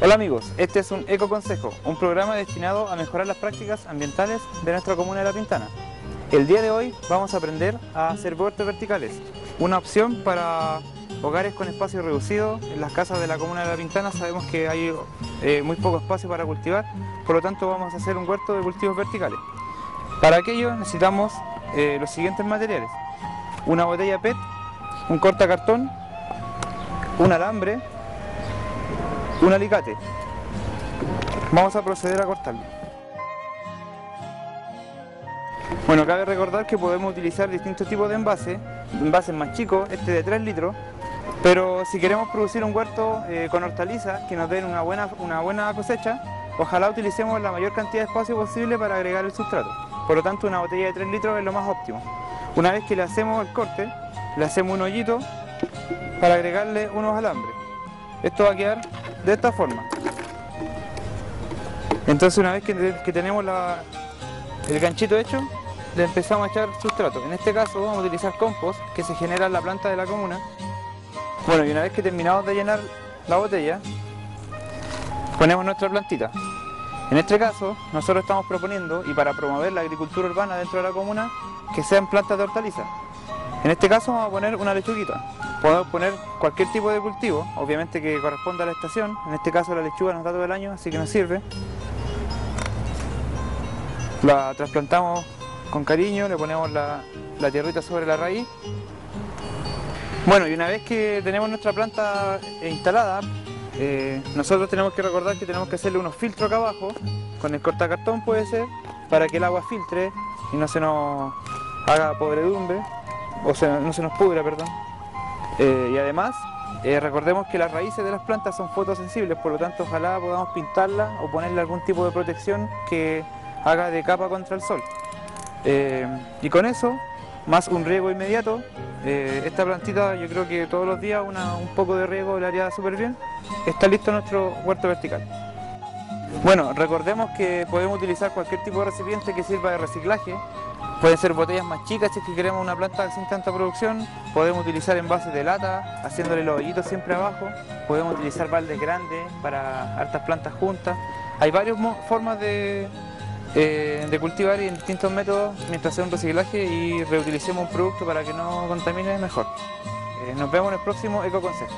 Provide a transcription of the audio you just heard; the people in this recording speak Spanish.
Hola amigos, este es un Eco Consejo, un programa destinado a mejorar las prácticas ambientales de nuestra comuna de La Pintana. El día de hoy vamos a aprender a hacer huertos verticales, una opción para hogares con espacio reducido. En las casas de la comuna de La Pintana sabemos que hay eh, muy poco espacio para cultivar, por lo tanto vamos a hacer un huerto de cultivos verticales. Para aquello necesitamos eh, los siguientes materiales. Una botella PET, un cortacartón, un alambre, un alicate. Vamos a proceder a cortarlo. Bueno, cabe recordar que podemos utilizar distintos tipos de envases, envases más chicos, este de 3 litros, pero si queremos producir un huerto eh, con hortalizas que nos den una buena, una buena cosecha, ojalá utilicemos la mayor cantidad de espacio posible para agregar el sustrato. Por lo tanto, una botella de 3 litros es lo más óptimo. Una vez que le hacemos el corte, le hacemos un hoyito para agregarle unos alambres. Esto va a quedar de esta forma. Entonces una vez que, tenemos el ganchito hecho, le empezamos a echar sustrato. En este caso vamos a utilizar compost que se genera en la planta de la comuna. Bueno, y una vez que terminamos de llenar la botella, ponemos nuestra plantita. En este caso, nosotros estamos proponiendo, y para promover la agricultura urbana dentro de la comuna, que sean plantas de hortalizas. En este caso vamos a poner una lechuguita. Podemos poner cualquier tipo de cultivo, obviamente que corresponda a la estación. En este caso la lechuga nos da todo el año, así que nos sirve. La trasplantamos con cariño, le ponemos la, tierrita sobre la raíz. Bueno, y una vez que tenemos nuestra planta instalada, eh, nosotros tenemos que recordar que tenemos que hacerle unos filtros acá abajo, con el cortacartón puede ser, para que el agua filtre y no se nos haga podredumbre, o sea, no se nos pudra, perdón. Eh, y además, eh, recordemos que las raíces de las plantas son fotosensibles, por lo tanto ojalá podamos pintarlas o ponerle algún tipo de protección que haga de capa contra el sol. Eh, y con eso, más un riego inmediato, esta plantita yo creo que todos los días un poco de riego le haría súper bien. Está listo nuestro huerto vertical. Bueno, recordemos que podemos utilizar cualquier tipo de recipiente que sirva de reciclaje, Pueden ser botellas más chicas si que queremos una planta sin tanta producción. Podemos utilizar envases de lata, haciéndole los hoyitos siempre abajo. Podemos utilizar baldes grandes para hartas plantas juntas. Hay varias formas de, eh, de cultivar y en distintos métodos mientras sea un reciclaje y reutilicemos un producto para que no contamine mejor. Eh, nos vemos en el próximo Eco Consejo.